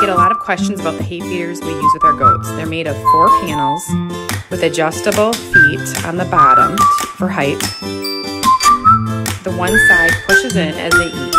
Get a lot of questions about the hay feeders we use with our goats. They're made of four panels with adjustable feet on the bottom for height. The one side pushes in as they eat.